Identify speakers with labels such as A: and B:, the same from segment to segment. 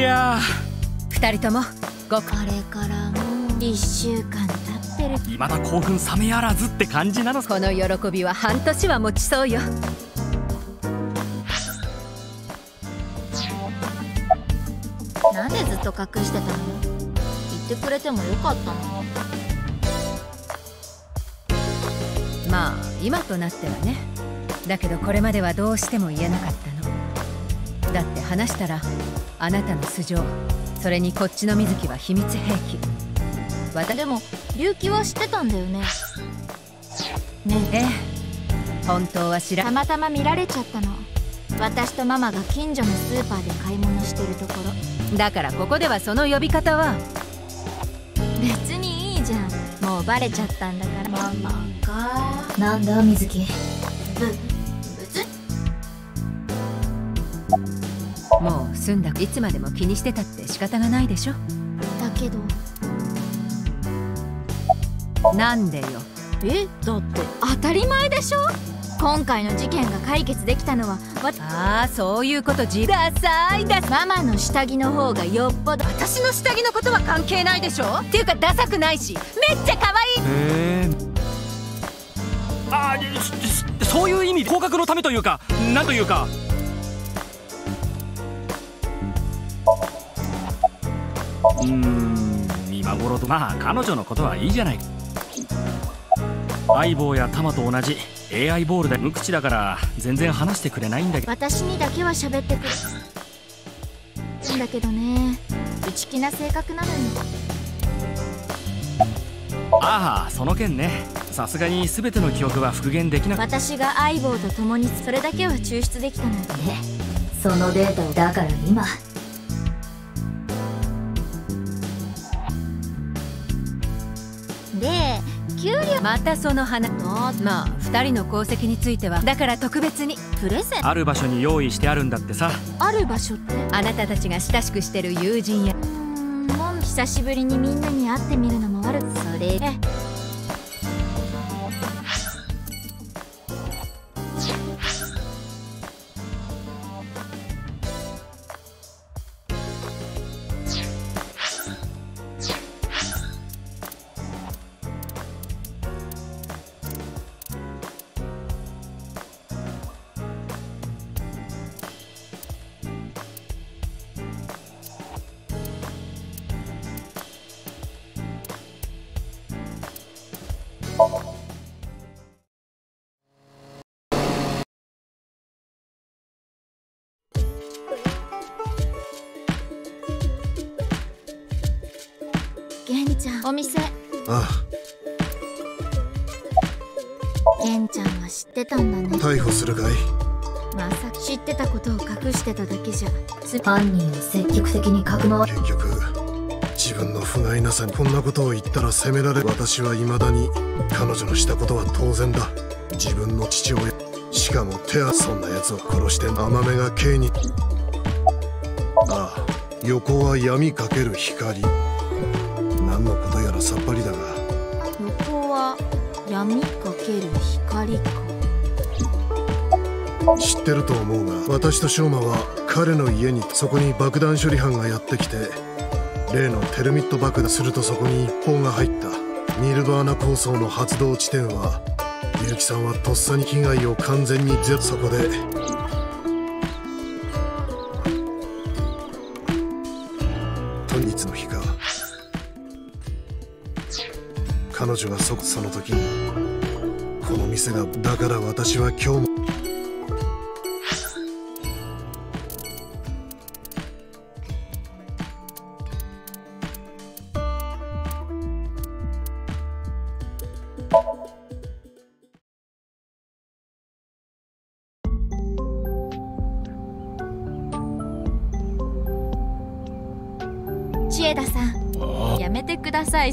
A: いや。
B: 二人ともご
C: あれからもう1週間経ってる。
A: 未だ興奮冷めやらずって感じなの
B: この喜びは半年は持ちそうよ。
C: なんでずっと隠してたの？言ってくれてもよかったの？
B: まあ今となってはね。だけどこれまではどうしても言えなかったのだって話したらあなたの素性それにこっちの水木は秘密兵器。私
C: でも龍騎は知ってたんだよね。ね
B: ええ本当は知ら
C: たまたま見られちゃったの。私とママが近所のスーパーで買い物してるところ。
B: だからここではその呼び方は。
C: 別にいいじゃん。もうバレちゃったんだから。ママか。なんだ水木。ぶ
B: 済んだ。いつまでも気にしてたって仕方がないでしょ。
C: だけど。
B: なんでよ。
C: え？だって当たり前でしょ？今回の事件が解決できたのはわ
B: ああそういうこと。じダサいダサ
C: ママの下着の方がよっぽど。
B: 私の下着のことは関係ないでしょ？っていうかダサくないし。めっちゃ可愛い。
A: へえあーそそういう意味で合格のためというかなんというかうーん今頃とまあ彼女のことはいいじゃない。相棒やタマと同じ。AI ボールで無口だから全然話してくれないんだけど。
C: 私にだけは喋ってくる。んだけどね。内気な性格なのに。
A: ああその件ね。さすがに全ての記憶は復元できなく。
C: 私が相棒と共にそれだけは抽出できたのよ
D: そのデータをだから今
B: またその話。
C: あ
B: まあ二人の功績については。だから特別に。
C: プレゼン。
A: ある場所に用意してあるんだってさ。
C: ある場所って？
B: あなたたちが親しくしてる友人や。
C: うーんもう久しぶりにみんなに会ってみるのも悪くそれえお店。
E: あ
C: 玄ちゃんは知ってたんだね。
E: あ逮捕するかい？
C: まさか知ってたことを隠してただけじゃ。つ
D: 犯人を積極的にかくまわ
E: 結局自分の不甲斐なさにこんなことを言ったら責められ私は未だに彼女のしたことは当然だ。自分の父親。しかも手はそんな奴を殺して甘めが刑に。ああ横は闇かける光。何さっぱりだが。
C: 横は闇かける光か。
E: 知ってると思うが私と翔馬は彼の家にそこに爆弾処理班がやってきて例のテルミット爆弾するとそこに一報が入った。ニルドアナ構想の発動地点は結城さんはとっさに被害を完全にゼそこで彼女がそその時にこの店がだから私は今日も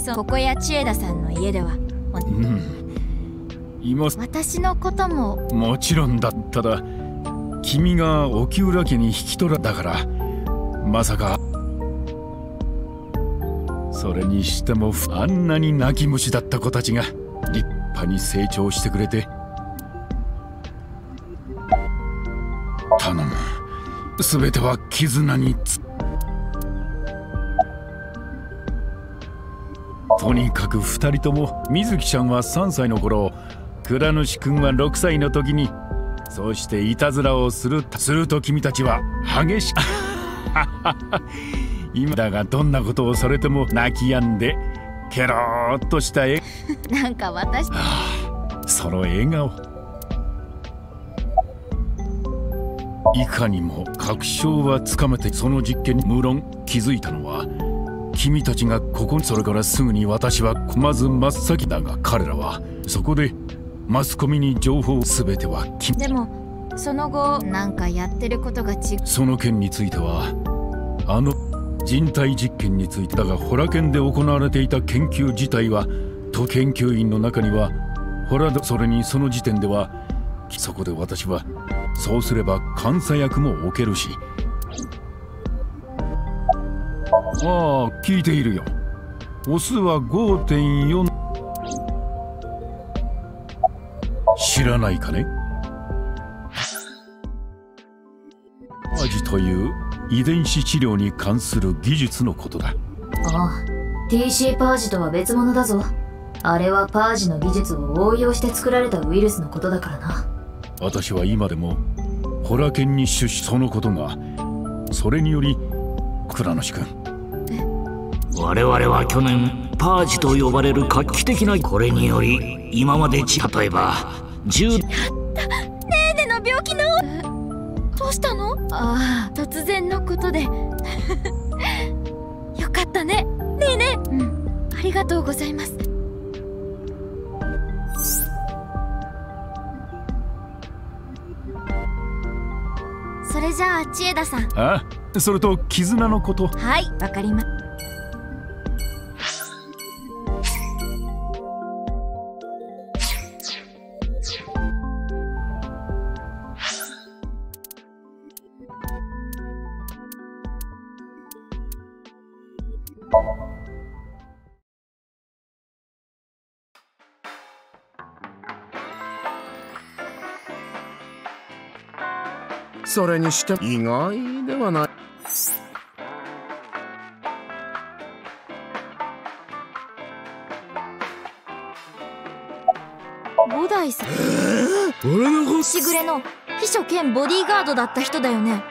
C: そここや千枝さんの家では。
F: うん。今
C: 私のことも。
F: もちろんだ。っただ君が沖浦家に引き取らだからまさか。それにしてもあんなに泣き虫だった子たちが立派に成長してくれて。頼む。全ては絆につとにかく2人とも水木ちゃんは3歳の頃倉主君は6歳の時にそしていたずらをするすると君たちは激しく 今だがどんなことをされても泣き止んでケローっとした絵
C: なんか私
F: その笑顔。いかにも確証はつかめてその実験に無論気づいたのは君たちがここにそれからすぐに私はまず真っ先だが彼らはそこでマスコミに情報全ては君
C: でもその後なんかやってることが違う
F: その件についてはあの人体実験についてだがホラ研で行われていた研究自体はと研究員の中にはホラそれにその時点ではそこで私はそうすれば監査役も置けるしああ聞いているよ。オスは5.4知らないかね？アジという遺伝子治療に関する技術のことだ。
D: ああ TC パージとは別物だぞ。あれはパージの技術を応用して作られたウイルスのことだからな。
F: 私は今でもホラ犬に出資そのことがそれにより倉主君
G: 我々は去年パージと呼ばれる画期的なこれにより今までち例えば10
C: ねえねの病気のどうしたの？ああ突然のことで。よかったね。ねえねうん。ありがとうございます。それじゃあ千枝さん。
F: あそれと絆のこと。
C: はいわかりま
H: それにして意外ではない。
C: 五代さん。
H: 俺のこ
C: しぐれの秘書兼ボディーガードだった人だよね。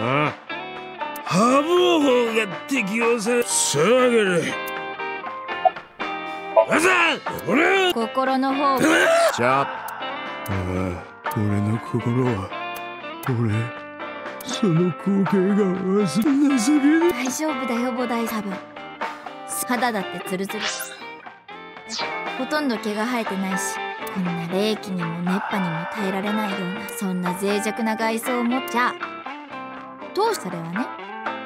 A: ああ。ハブ法が適用されそうわけであさ俺
C: 心の方。
H: じゃあああ俺の心は俺その光景が忘れなすぎる。
C: 大丈夫だよボダイ多分肌だってツルツル。ほとんど毛が生えてないしこんな冷気にも熱波にも耐えられないようなそんな脆弱な外装を持っちゃ。どうしたれはね。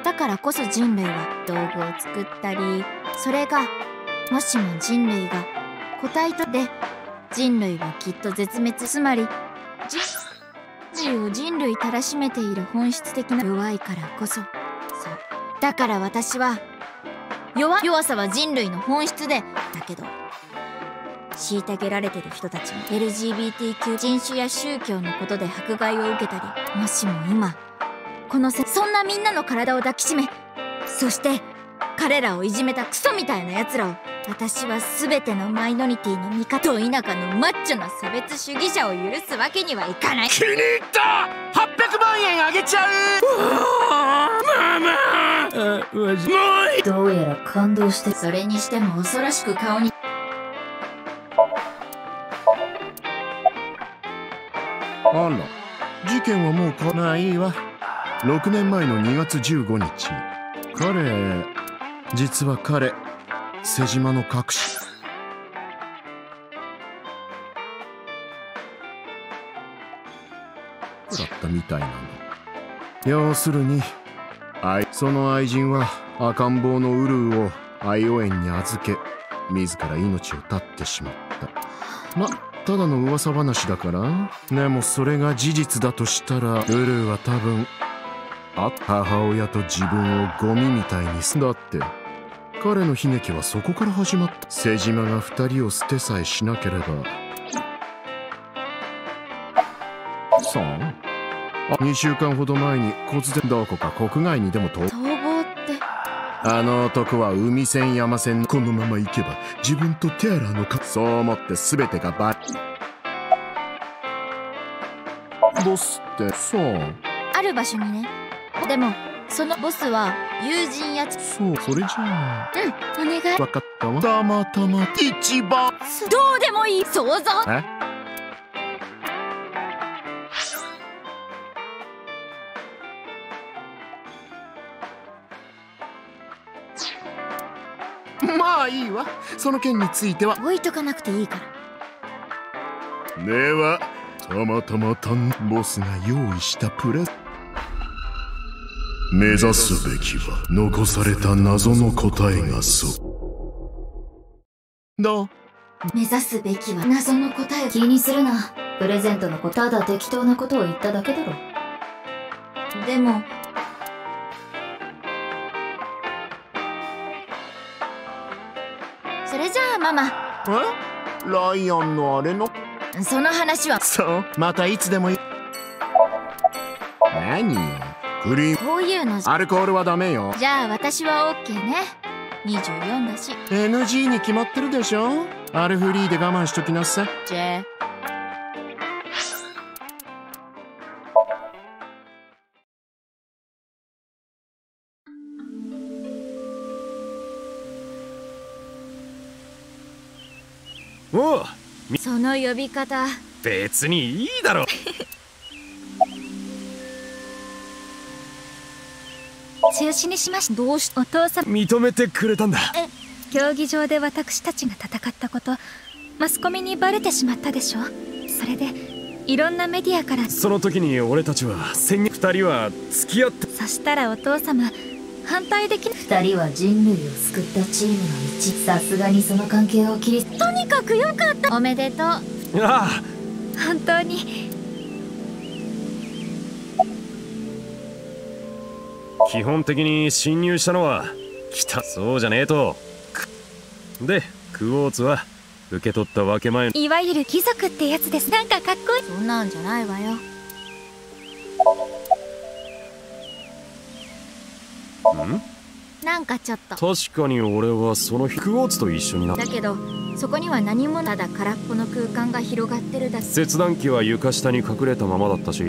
C: だからこそ人類は道具を作ったりそれがもしも人類が個体とで人類はきっと絶滅つまり人類を人類たらしめている本質的な弱いからこそ。そう。だから私は弱弱さは人類の本質でだけど虐げられてる人たちも LGBTQ 人種や宗教のことで迫害を受けたりもしも今このせそんなみんなの体を抱きしめそして彼らをいじめたクソみたいな奴らを私は全てのマイノリティの味方と田舎のマッチョな差別主義者を許すわけにはいかない。
A: 気に入った !800 万円あげちゃう!ママあマジもう
D: どうやら感動して
C: それにしても恐ろしく顔に
H: あら事件はもうかないわ6年前の2月15日彼実は彼瀬島の隠し。だったみたいなの。要するに愛。その愛人は赤ん坊のウルーを愛オ園に預け自ら命を絶ってしまった。まただの噂話だからでもそれが事実だとしたらウルーは多分あ母親と自分をゴミみたいにすだって。彼の悲劇はそこから始まった。瀬島が二人を捨てさえしなければ。さあ2週間ほど前に骨然どこか国外にでも逃
C: 逃亡って。
H: あの男は海線山線。このまま行けば自分とテアラーのかそう思って全てがバボスって？そう？
C: ある場所にね。でもそのボスは友人やつ。
H: そうそれじゃあ。
C: うんお願い。
H: 分かったわ。たまたま一番。
C: どうでもいい。想像
H: え？まあいいわ。その件については。
C: 置いとかなくていいから。
H: ではたまたまタンボスが用意したプレ目指すべきは残された謎の答えがそうどう？
C: 目指すべきは謎の答えを
D: 気にするな。プレゼントの子ただ適当なことを言っただけだろ。
C: でもそれじゃあママ。
H: え？ライアンのあれの？
C: その話は。
H: そう。またいつでもいい。何？よクリーム
C: こういうの。
H: アルコールはダメよ。
C: じゃあ私は OK ね。24だし。
H: NG に決まってるでしょ？アルフリーで我慢しときなさい。
C: ジェ
A: おう
C: その呼び方。
A: 別にいいだろ
I: 中止にしました。
C: どうし
I: お父さん。
A: 認めてくれたんだ。
I: 競技場で私たちが戦ったこと。マスコミにバレてしまったでしょそれでいろんなメディアから。
A: その時に俺たちは先月二人は付き合って。
I: そしたらお父様反対できない。
D: 二人は人類を救ったチームの一さすがにその関係を切り。
C: とにかくよかった。おめでとう。
A: ああ。
I: 本当に
A: 基本的に侵入したのは来た。そうじゃねえと。でクォーツは受け取った分け前の
I: いわゆる貴族ってやつです。なんかかっこいい。
C: そんなんじゃないわよ。
A: ん？
C: なんかちょっと。
A: 確かに俺はその日クォーツと一緒にな
C: だけどそこには何もただ空っぽの空間が広がってるだけ。
A: 切断機は床下に隠れたままだったしウ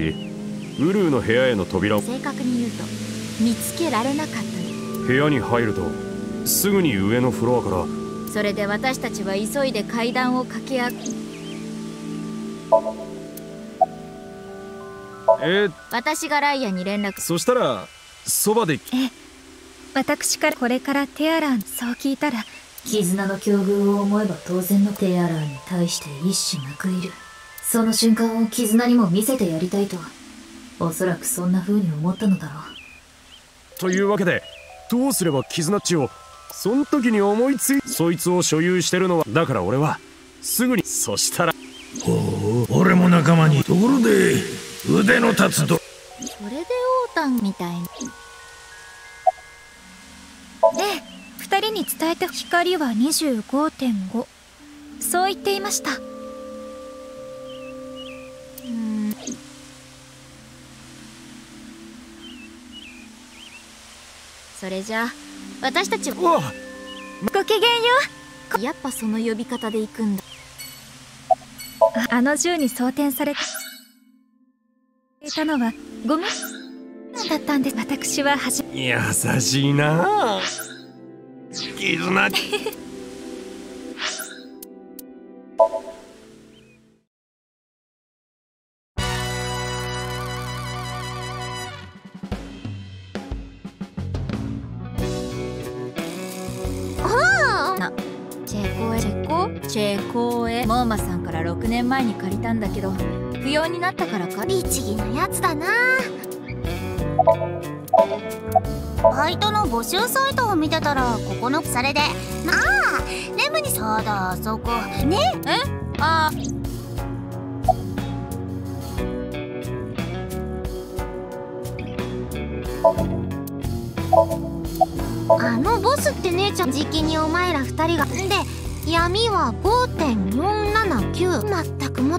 A: ルーの部屋への扉。を
C: 正確に言うと見つけられなかったね
A: 部屋に入るとすぐに上のフロアから
C: それで私たちは急いで階段を駆け上が
A: えー、
C: 私がライアンに連絡。
A: そしたらそばで
I: 私からこれからテアランそう聞いたら
D: 絆の境遇を思えば当然のテアラーに対して一矢報いる。その瞬間を絆にも見せてやりたいとおそらくそんな風に思ったのだろう
A: というわけでどうすれば絆っちをそん時に思いついそいつを所有してるのはだから俺はすぐにそしたら
J: ほう俺も仲間にところで腕の立つと
C: それでオータンみたいに。
I: ええ二人に伝えて光は25.5そう言っていました
C: それじゃあ私たちは
I: ごきげんよ
C: やっぱその呼び方で行くんだ。
I: うあの銃に装填されていたのはごめんだったんです。私ははじ
A: 優しいな。あ 絆
C: 前に借りたんだけど不要になったからか律儀なやつだな。
K: バイトの募集サイトを見てたらここのそれで。まあレムにそうだあそこ。ね。
C: え？あ。
K: あのボスって姉ちゃんじきにお前ら二人がで闇は5.479まったくも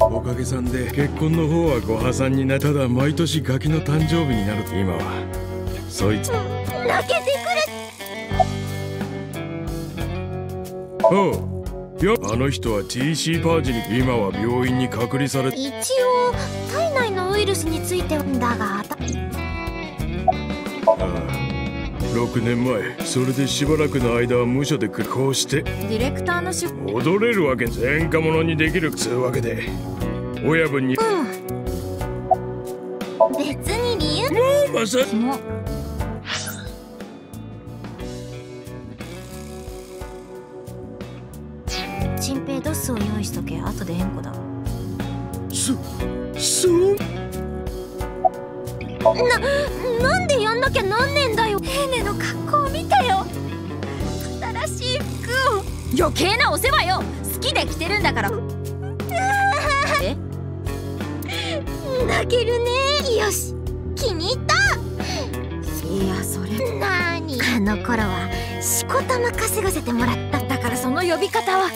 A: おかげさんで結婚の方はご破産になただ毎年ガキの誕生日になる今は。そいつ。
K: 泣けて
A: おう。よ。あの人は TC パージに今は病院に隔離され。
K: くる一応体内のウイルスについてだが
A: 6年前。それでしばらくの間は無所でこうして。
C: ディレクターの仕
A: 踊れるわけ前科者にできるつうわけで。親分に。
K: うん。別に理由。
A: もうまさ
C: も
L: チンペイドスを用意しとけ。後でだ。
A: そそう
K: ななんでやんなきゃなんねん
C: 余計なお世話よ。好きで着てるんだから。え
K: 泣けるね。よし。気に入った。
C: いやそれ。
K: なーにあの頃はしこたま稼がせてもらった
C: だからその呼び方は。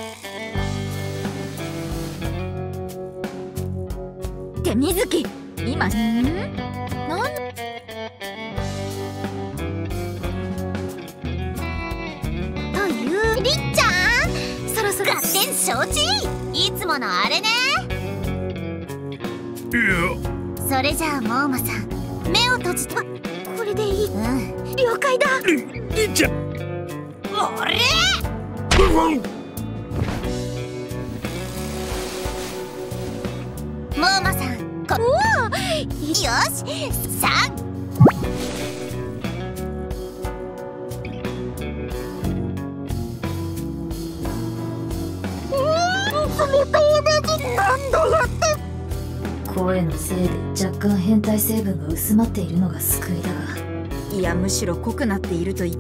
C: って水木。今。ん？
K: 承知いつものあれね。
A: いや。
K: それじゃあモーマさん目を閉じてあこれでいい。うん。了解だ。
A: りりっちゃん
K: あれ？モーマさんこよし3
D: なんだやって声のせいで若干変態成分が薄まっているのが救いだが。
C: いやむしろ濃くなっているとい。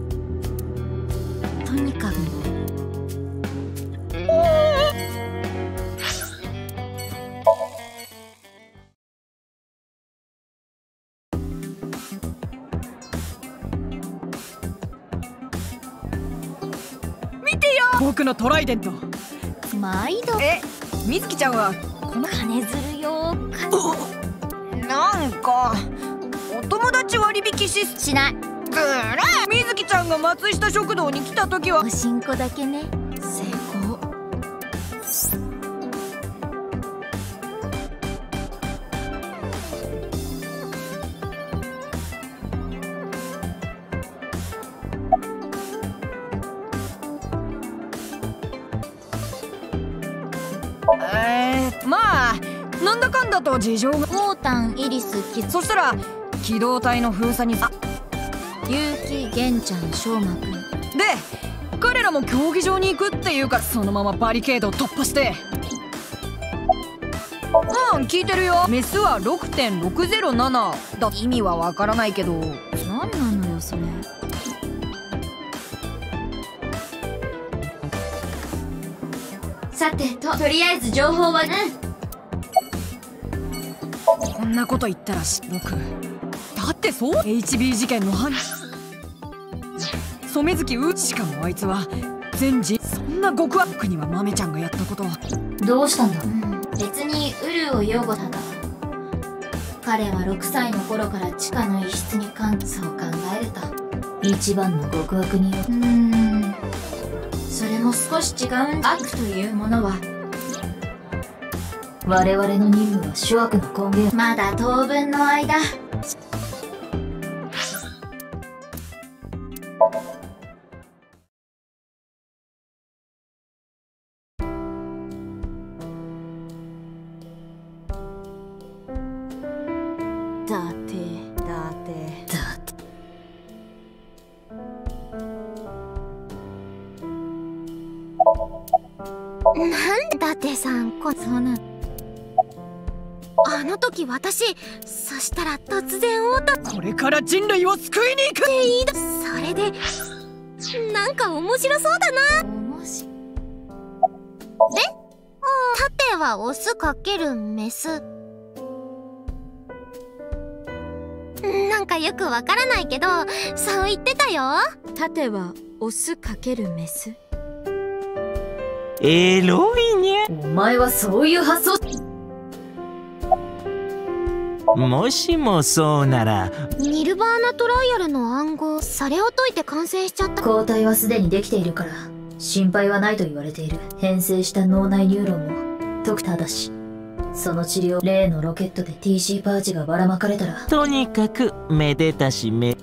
C: とにかく。
M: 見てよ。僕のトライデント。
K: 毎度。
M: えみずきちゃんはこの
K: 金づるよ
M: なんかお友達割引シス
K: しない。
M: ずるい。みずきちゃんが松下食堂に来た時は。
K: おしんこだけね
M: と事情が。
K: ウォータンイリスキ
M: そしたら機動隊の封鎖に。あ
K: 結城玄ちゃん翔馬くん
M: で彼らも競技場に行くっていうからそのままバリケードを突破して。うん聞いてるよ。メスは6.607だ意味はわからないけど。
C: 何なのよそれ。
K: さてととりあえず情報はうん
M: こんなこと言ったらし僕。だってそう？HB 事件の犯染月うしかもあいつは。全人そんな極悪には豆ちゃんがやったこと。は
D: どうしたんだ？
K: 別にウルを擁護ただ。彼は6歳の頃から地下の一室に関そう考えると
D: 一番の極悪によ
K: うーん。それも少し違うん悪というものは
D: 我々の任務は諸悪の根源。
K: まだ当分の間。私そしたら突然会うたっ
M: これから人類を救いに行く！
K: ていいだそれでなんか面白そうだな。
C: 面白
K: で縦はオスかけるメス。なんかよくわからないけどそう言ってたよ。
C: 縦はオスかけるメス？
J: エロいにゃ
D: お前はそういう発想
N: もしもそうなら。
K: ニルバーナトライアルの暗号それを解いて完成しちゃった。
D: 抗体はすでにできているから心配はないと言われている。変性した脳内ニューロンも解くただし。その治療例のロケットで TC パーチがばらまかれたら。
N: とにかくめでたしめ。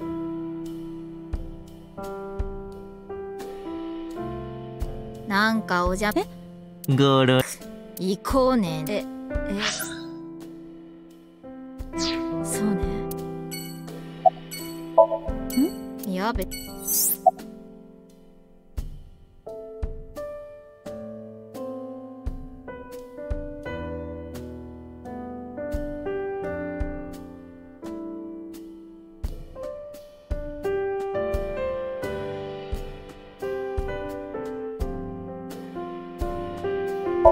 C: なんかおじゃ。え？
N: ゴロ。
C: 行こうね。え？え？やべ。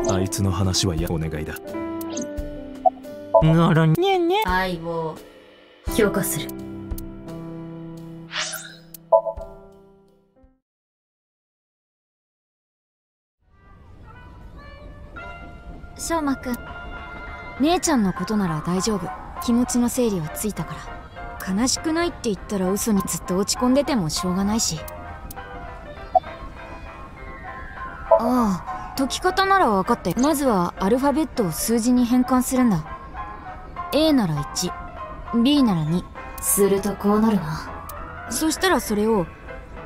O: あいつの話はやお願いだ。
N: ゴロに。ゃにゃ
D: 愛を評価する
I: しょうまくん。姉ちゃんのことなら大丈夫。気持ちの整理はついたから。悲しくないって言ったら嘘にずっと落ち込んでてもしょうがないし。ああ解き方なら分かってまずはアルファベットを数字に変換するんだ。A なら 1B なら2
D: するとこうなるな。
I: そしたらそれを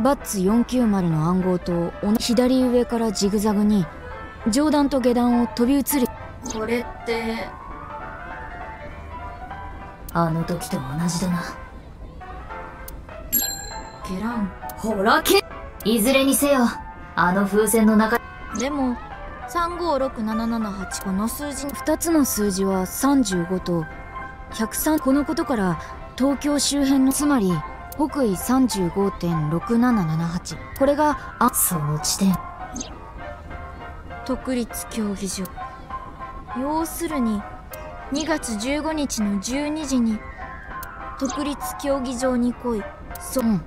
I: バッツ490の暗号と左上からジグザグに上段と下段を飛び移る。
D: これって。あの時と同じだな。
I: ゲラン。
D: ほらけ。いずれにせよあの風船の中。
I: でも356778この数字。2つの数字は35と103このことから東京周辺のつまり北緯35.6778これがあ
D: その地点。
I: 特立競技場要するに2月15日の12時に特立競技場に来い。そ,、う。ん、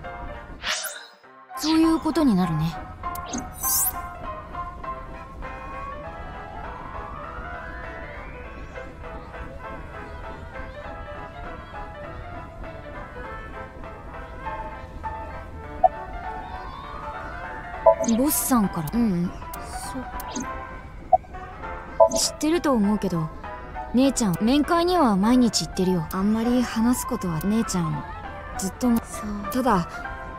I: そういうことになるね。ボスさんから。うんそ知ってると思うけど姉ちゃん面会には毎日行ってるよ。あんまり話すことは姉ちゃんずっとただ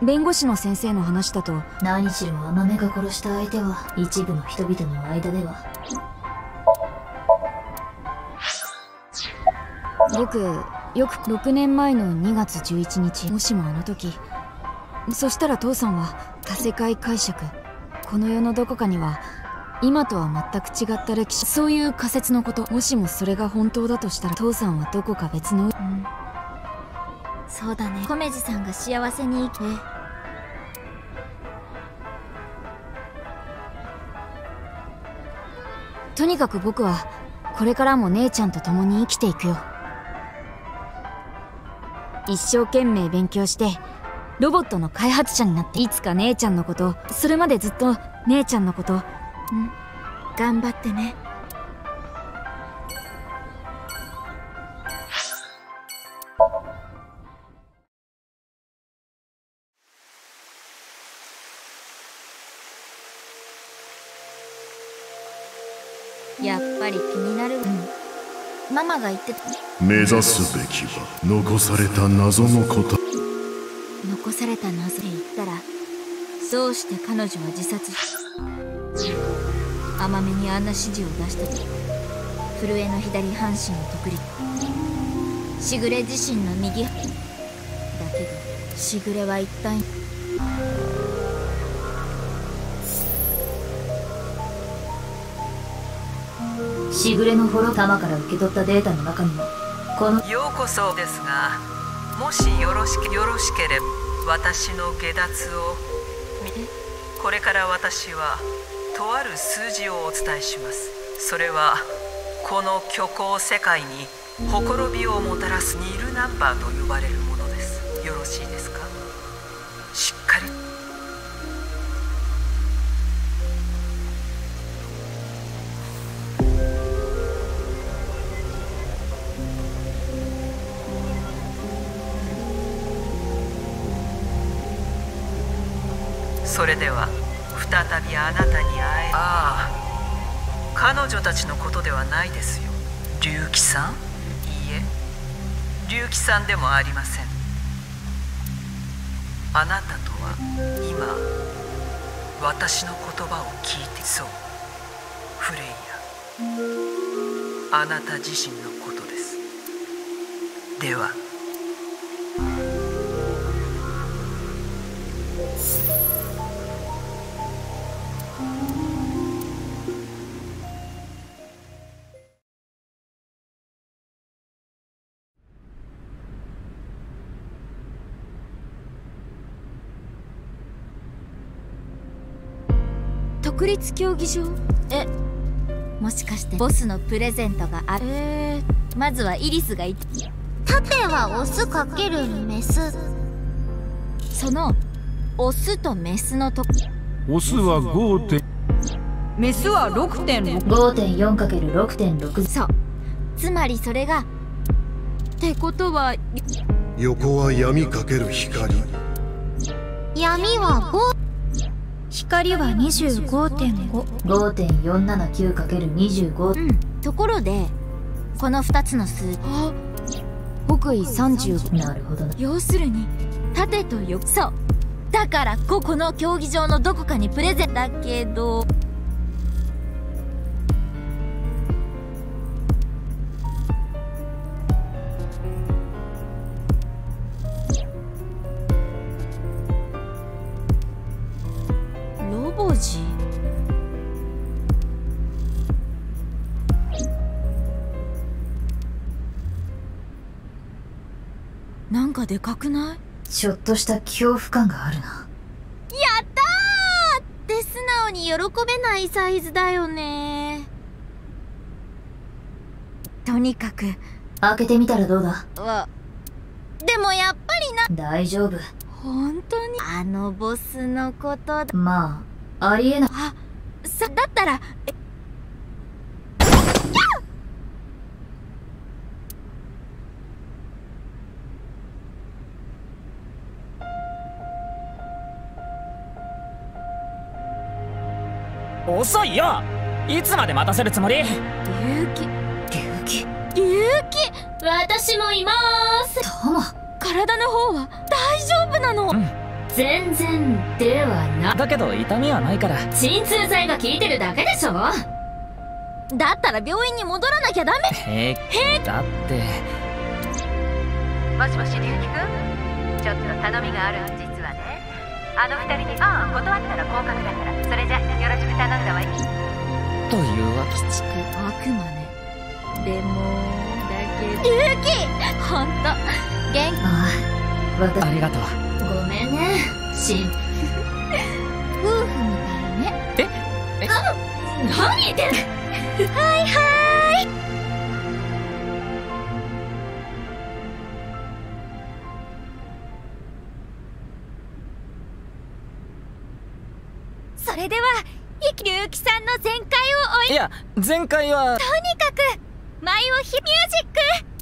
I: 弁護士の先生の話だと
D: 何しろ甘めが殺した相手は一部の人々の間では。
I: 僕よく6年前の2月11日もしもあの時そしたら父さんは多世界解釈この世のどこかには今とは全く違った歴史。そういう仮説のこと。もしもそれが本当だとしたら父さんはどこか別の、うん、
C: そうだね。米次さんが幸せに生きて。
I: とにかく僕はこれからも姉ちゃんと共に生きていくよ。一生懸命勉強してロボットの開発者になっていつか姉ちゃんのことそれまでずっと姉ちゃんのこと
C: うん頑張ってね。やっぱり気になる。うん。ママが言ってた。
H: 目指すべきは残された謎の答
C: 残された謎で言ったらどうして彼女は自殺し甘めにあんな指示を出したと震えの左半身の特立しぐれ自身の右だけどしぐれは一体
D: しぐれのフォロー玉から受け取ったデータの中にもこの
P: ようこそですがもしよろしけよろしければ私の下脱をこれから私はとある数字をお伝えします。それはこの虚構世界にほころびをもたらすニールナンバーと呼ばれるものです。よろしいですか？しっかり。それでは再びあなたに彼女たちのことではないですよ。龍騎さん？いいえ。龍騎さんでもありません。あなたとは今私の言葉を聞いてそう。フレイヤあなた自身のことです。では。
I: 独立競技場？
C: えもしかしてボスのプレゼントがある、えー、まずはイリスがい
K: 盾はオスかけるメス。
C: そのオスとメスのと
F: オスは5点。
M: メスは6.6
D: 5.4×6.6
C: そう。つまりそれがってことは
E: 横は闇かける光。
K: 闇は5
C: 光は
D: 25.5.479×25
C: うん。ところでこの2つの数。
I: 北緯30
D: なるほど。な
C: 要するに縦と横。そう。だからここの競技場のどこかにプレゼンだけどなんかでかくない？
D: ちょっとした恐怖感があるな。
C: やったーって素直に喜べないサイズだよね。とにかく。
D: 開けてみたらどうだ？
C: わ。でもやっぱりな。
D: 大丈夫。
C: 本当に？あのボスのことだ。
D: まあありえな
C: あさだったらえ
Q: 遅いよ。いつまで待たせるつもり？
C: 龍騎。
D: 龍騎？
C: 龍騎。私もいます。
D: トモ
C: 体の方は大丈夫なの、
Q: うん。
D: 全然ではな
Q: だけど痛みはないから。
D: 鎮痛剤が効いてるだけでしょ。
C: だったら病院に戻らなきゃダメ。
Q: 平気だって。
B: もしもし龍樹くん？ちょっと頼みがあるあの二人にああ断ったら降格だから。それじゃよろしく頼んだわい。
Q: というわけ
C: 鬼畜悪魔ね。でもだけど。龍騎ほんと。元気。
D: ああ私
Q: ありがとう。
D: ごめんね。しん。
C: 夫婦みたいね。
Q: え？え？
D: 何言ってる
C: はいはい全開を追い
Q: いや前回は。
C: とにかく舞をひミュージック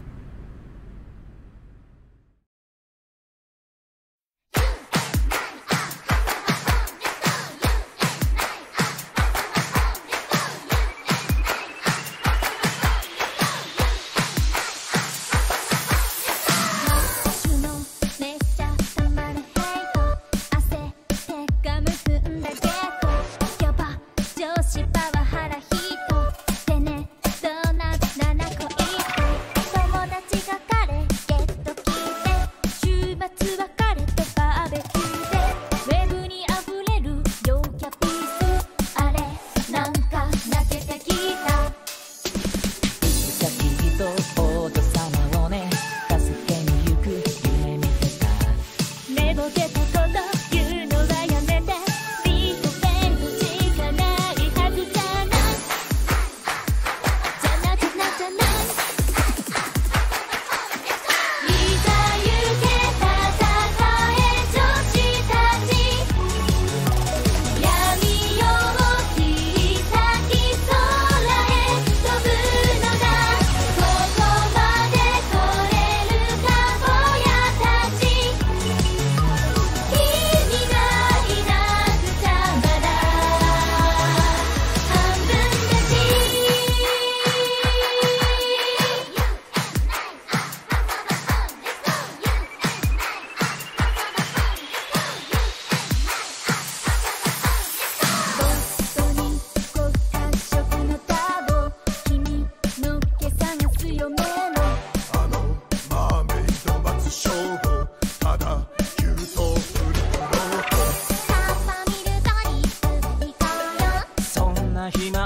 R: 暇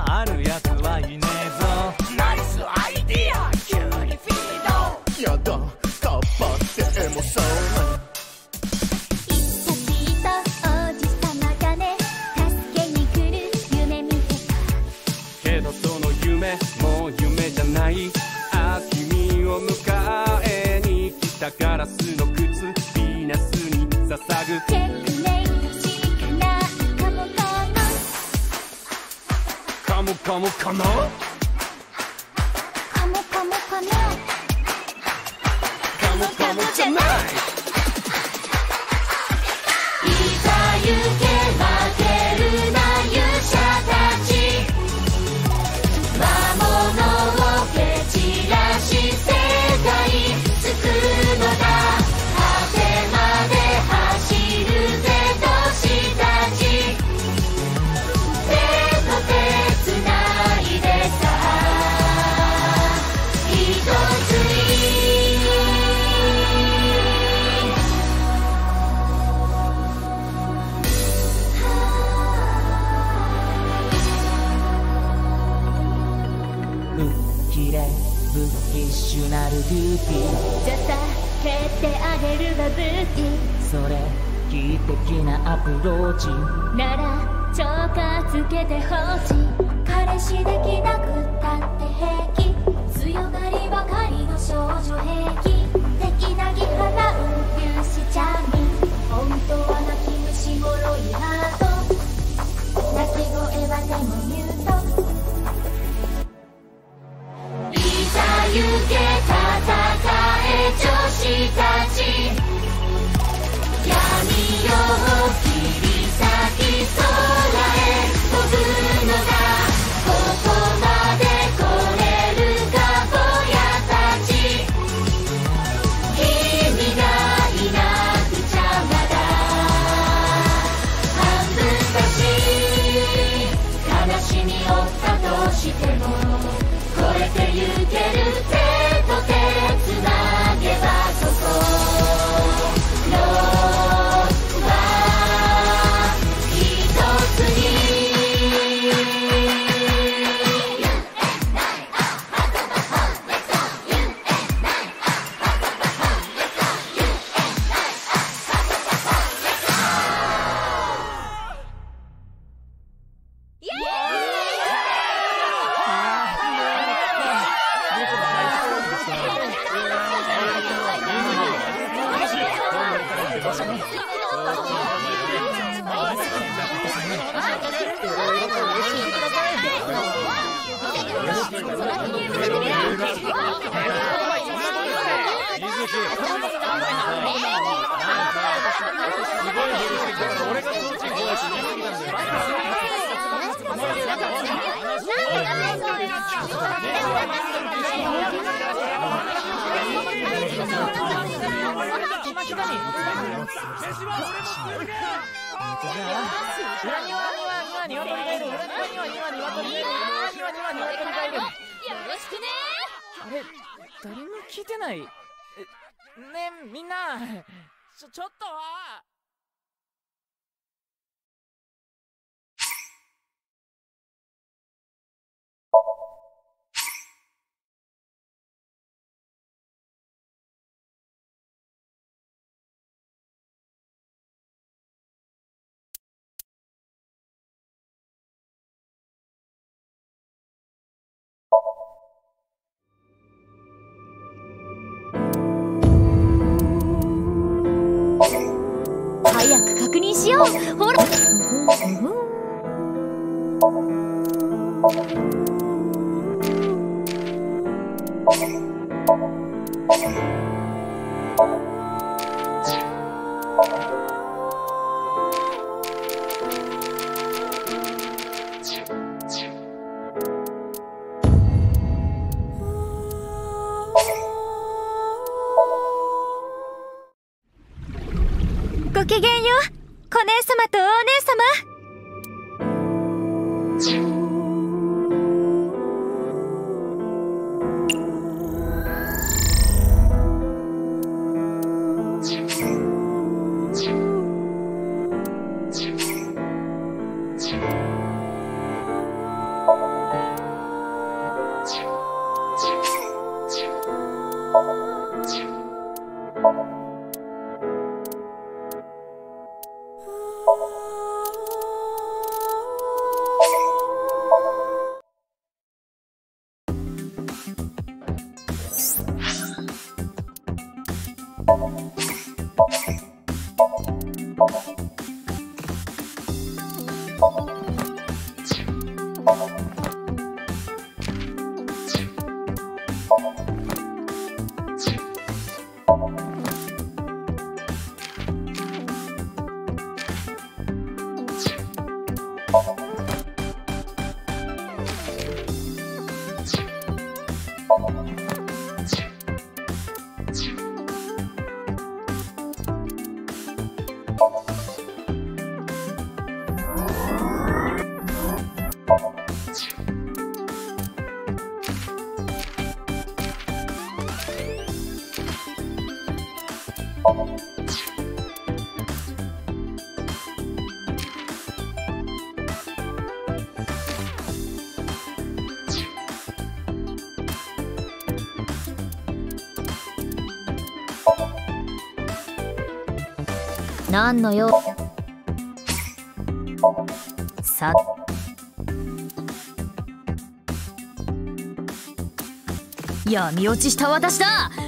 R: かな
N: ッシなるーティー。
R: じゃさ蹴ってあげるわブーティ。
N: ーそれ奇跡なアプローチ。
R: なら超過つけてほしい。彼氏できなくったって平気。強がりばかりの少女平気行け戦え女子たち。み
S: んなちょちょっと
R: は哦，火！
T: 何の用？さ。
D: 闇落ちした私だ！